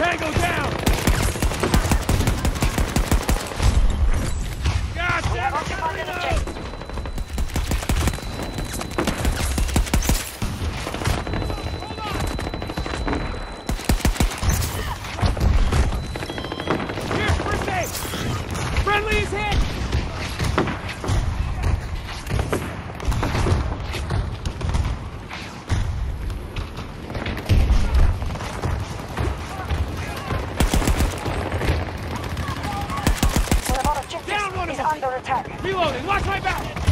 Tango down! God damn it! occupied an Here, first aid! Friendly is hit! One of our objectives Down one of is them. under attack. Reloading, watch my back!